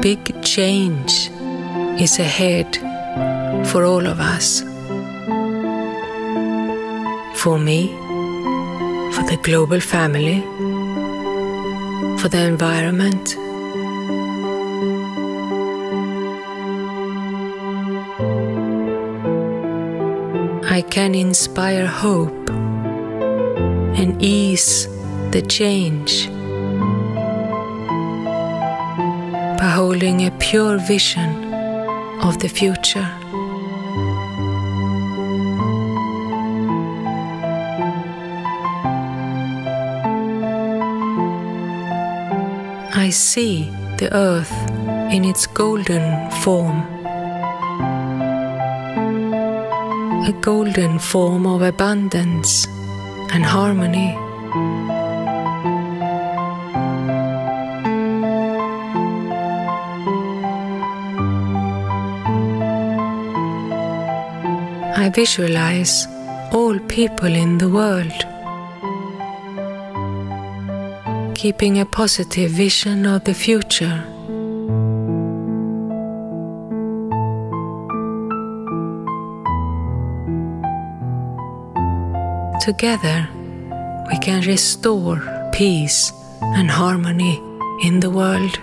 big change is ahead for all of us. For me, for the global family, for the environment. I can inspire hope and ease the change by holding a pure vision of the future. I see the earth in its golden form. A golden form of abundance and harmony. I visualize all people in the world keeping a positive vision of the future. Together, we can restore peace and harmony in the world.